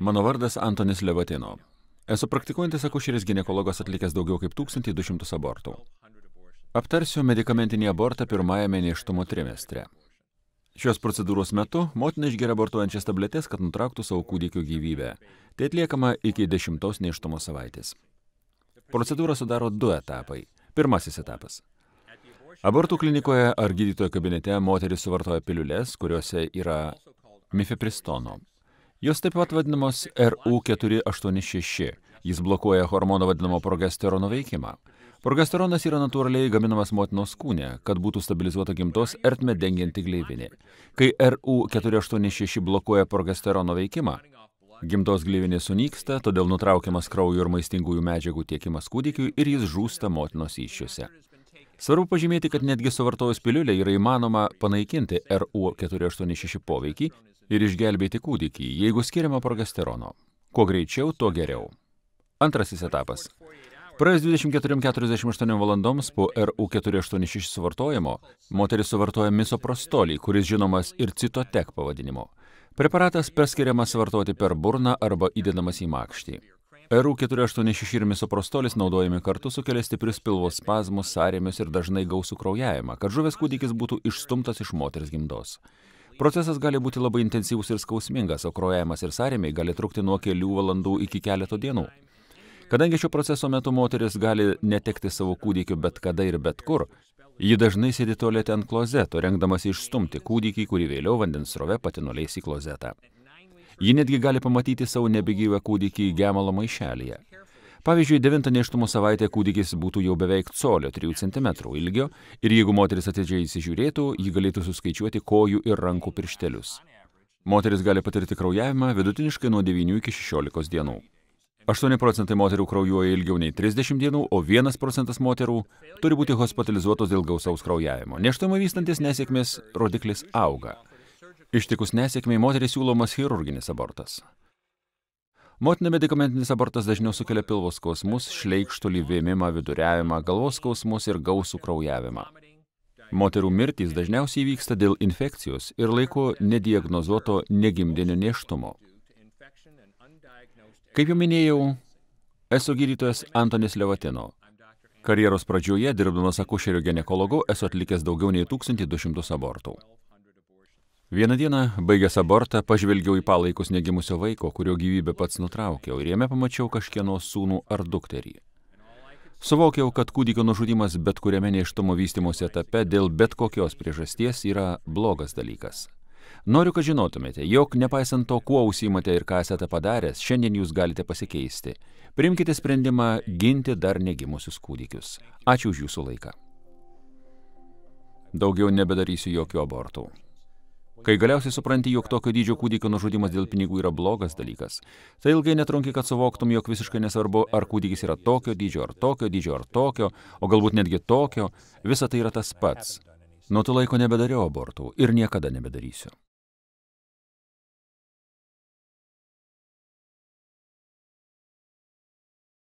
Mano vardas Antonis Levatino. Esu praktikuojantis akušeris gynekologas atlikęs daugiau kaip 1200 abortų. Aptarsiu medicamentinį abortą pirmajame neštumo trimestre. Šios procedūros metu motina išgeria abortuojančias tabletės, kad nutrauktų savo kūdikio gyvybę. Tai atliekama iki dešimtos neštumo savaitės. Procedūrą sudaro du etapai. Pirmasis etapas. Abortų klinikoje ar gydytojo kabinete moteris suvartoja piliulės, kuriuose yra mifepristono. Jos taip pat vadinamos RU486. Jis blokuoja hormono vadinamo progesterono veikimą. Progesteronas yra natūraliai gaminamas motinos kūne, kad būtų stabilizuota gimtos ertmę dengianti gleivinė. Kai RU486 blokuoja progesterono veikimą, gimtos gleivinė sunyksta, todėl nutraukiamas kraujo ir maistingųjų medžiagų tiekimas kūdikiui ir jis žūsta motinos iššiuose. Svarbu pažymėti, kad netgi suvartojus piliulę yra įmanoma panaikinti RU486 poveikį ir išgelbėti kūdikį, jeigu skiriama progesterono. Kuo greičiau, tuo geriau. Antrasis etapas. Praėjus 24-48 valandoms po RU486 suvartojimo, moteris suvartoja misoprostolį, kuris žinomas ir citotek pavadinimu. Preparatas perskiriamas vartoti per burną arba įdedamas į makštį. RU486 ir misoprostolis naudojami kartu sukelia stiprius pilvo spazmus, sąrėmius ir dažnai gausų kraujavimą, kad žuvęs kūdikis būtų išstumtas iš moters gimdos. Procesas gali būti labai intensyvus ir skausmingas, o krojavimas ir sąrėmiai gali trukti nuo kelių valandų iki keleto dienų. Kadangi šio proceso metu moteris gali netekti savo kūdikių bet kada ir bet kur, ji dažnai sėdi tualete ant klozeto, rengdamas išstumti kūdikį, kurį vėliau vandens srove pati nuleis į klozetą. Ji netgi gali pamatyti savo nebegyvą kūdikį gemalo maišelėje. Pavyzdžiui, devintą neštumo savaitę kūdikis būtų jau beveik colio 3 cm ilgio ir jeigu moteris atidžiai įsižiūrėtų, ji galėtų suskaičiuoti kojų ir rankų pirštelius. Moteris gali patirti kraujavimą vidutiniškai nuo 9 iki 16 dienų. 8 procentai moterų kraujuoja ilgiau nei 30 dienų, o 1 procentas moterų turi būti hospitalizuotos dėl gausaus kraujavimo. Neštumą vystantis nesėkmės rodiklis auga. Ištikus nesėkmiai moteriai siūlomas chirurginis abortas. Motina medikamentinis abortas dažniau sukelia pilvo skausmus, šleikštulį, vėmimą, viduriavimą, galvos skausmus ir gausų kraujavimą. Moterų mirtys dažniausiai vyksta dėl infekcijos ir laiko nediagnozuoto negimdinio neštumo. Kaip jau minėjau, esu gydytojas Antonis Levatino. Karjeros pradžioje, dirbdamas akušerio ginekologu, esu atlikęs daugiau nei 1200 abortų. Vieną dieną, baigęs abortą, pažvelgiau į palaikus negimusio vaiko, kurio gyvybę pats nutraukiau, ir jame pamačiau kažkieno sūnų ar dukterį. Suvokiau, kad kūdikio nužudimas bet kuriame neštumo vystimosi etape dėl bet kokios priežasties yra blogas dalykas. Noriu, kad žinotumėte, jog nepaisant to, kuo užsimate ir ką esate padaręs, šiandien jūs galite pasikeisti. Primkite sprendimą ginti dar negimusius kūdikius. Ačiū už jūsų laiką. Daugiau nebedarysiu jokių abortų. Kai galiausiai supranti, jog tokio dydžio kūdikio nužudimas dėl pinigų yra blogas dalykas, tai ilgai netrunki, kad suvoktum, jog visiškai nesvarbu, ar kūdikis yra tokio dydžio, ar tokio dydžio, ar tokio, o galbūt netgi tokio, visa tai yra tas pats. Nuo to laiko nebedariau abortų ir niekada nebedarysiu.